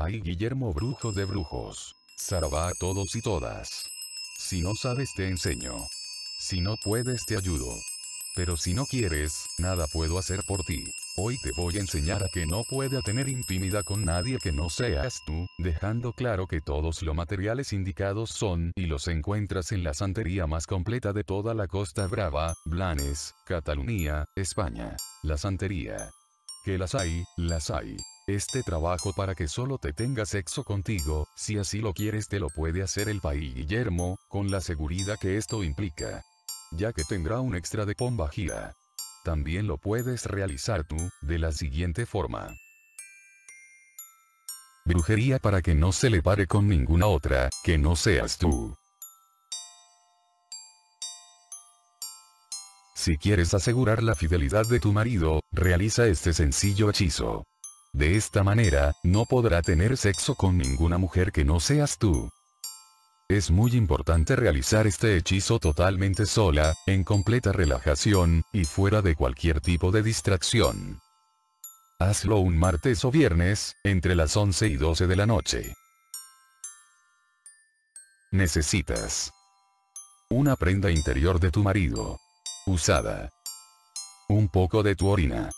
Pai Guillermo Brujo de Brujos. Sarabá a todos y todas. Si no sabes te enseño. Si no puedes te ayudo. Pero si no quieres, nada puedo hacer por ti. Hoy te voy a enseñar a que no pueda tener intimidad con nadie que no seas tú, dejando claro que todos los materiales indicados son y los encuentras en la santería más completa de toda la Costa Brava, Blanes, Cataluña, España. La santería. Que las hay, las hay. Este trabajo para que solo te tenga sexo contigo, si así lo quieres te lo puede hacer el país Guillermo, con la seguridad que esto implica. Ya que tendrá un extra de pombajía. También lo puedes realizar tú, de la siguiente forma. Brujería para que no se le pare con ninguna otra, que no seas tú. Si quieres asegurar la fidelidad de tu marido, realiza este sencillo hechizo. De esta manera, no podrá tener sexo con ninguna mujer que no seas tú. Es muy importante realizar este hechizo totalmente sola, en completa relajación, y fuera de cualquier tipo de distracción. Hazlo un martes o viernes, entre las 11 y 12 de la noche. Necesitas una prenda interior de tu marido. Usada. Un poco de tu orina.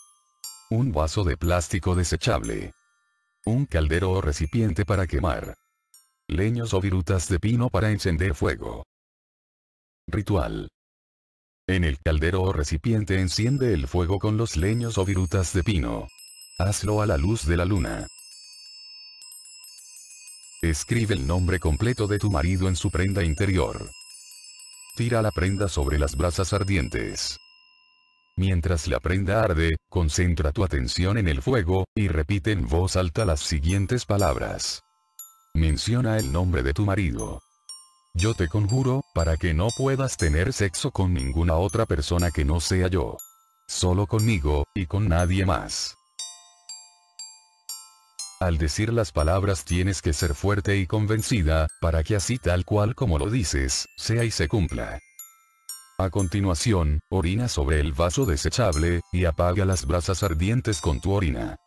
Un vaso de plástico desechable. Un caldero o recipiente para quemar leños o virutas de pino para encender fuego. Ritual. En el caldero o recipiente enciende el fuego con los leños o virutas de pino. Hazlo a la luz de la luna. Escribe el nombre completo de tu marido en su prenda interior. Tira la prenda sobre las brasas ardientes. Mientras la prenda arde, concentra tu atención en el fuego, y repite en voz alta las siguientes palabras. Menciona el nombre de tu marido. Yo te conjuro, para que no puedas tener sexo con ninguna otra persona que no sea yo. Solo conmigo, y con nadie más. Al decir las palabras tienes que ser fuerte y convencida, para que así tal cual como lo dices, sea y se cumpla. A continuación, orina sobre el vaso desechable, y apaga las brasas ardientes con tu orina.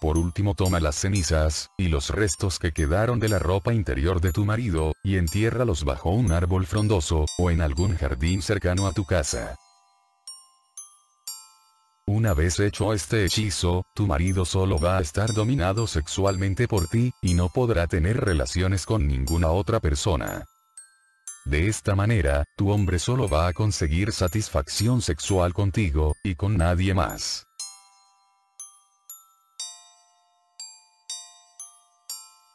Por último toma las cenizas, y los restos que quedaron de la ropa interior de tu marido, y entiérralos bajo un árbol frondoso, o en algún jardín cercano a tu casa. Una vez hecho este hechizo, tu marido solo va a estar dominado sexualmente por ti, y no podrá tener relaciones con ninguna otra persona. De esta manera, tu hombre solo va a conseguir satisfacción sexual contigo, y con nadie más.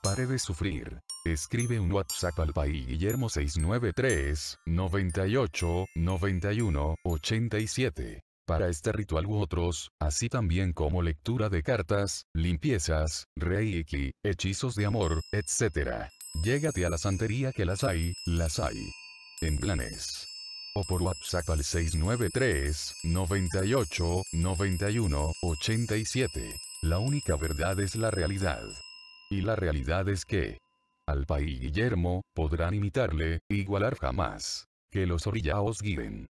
Pare de sufrir. Escribe un WhatsApp al país Guillermo 693 98 91 87 para este ritual u otros, así también como lectura de cartas, limpiezas, reiki, hechizos de amor, etc. Llégate a la santería que las hay, las hay. En planes. O por WhatsApp al 693 98 91 87. La única verdad es la realidad. Y la realidad es que, al país Guillermo, podrán imitarle, igualar jamás. Que los orillaos guíen.